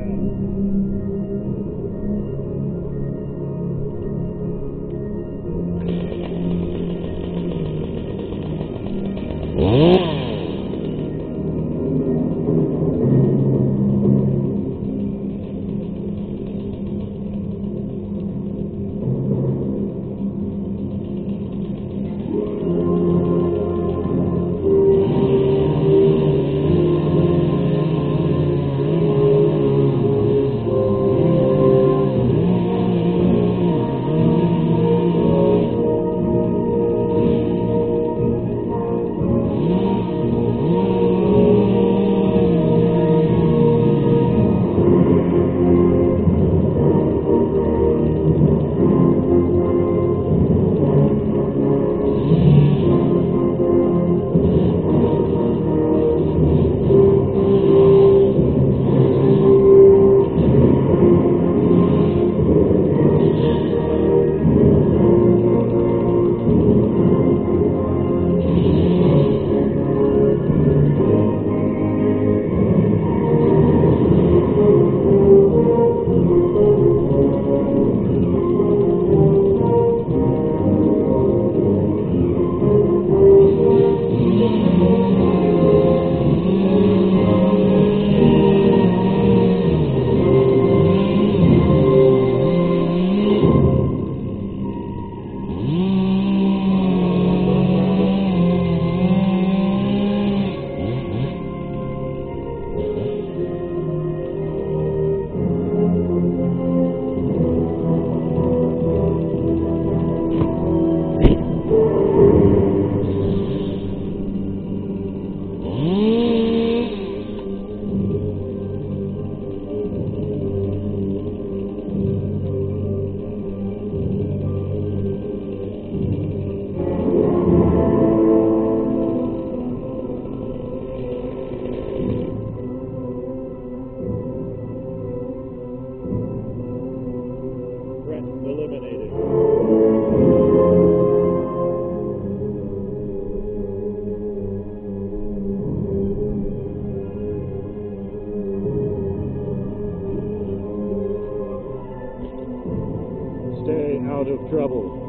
Amém. Out of trouble.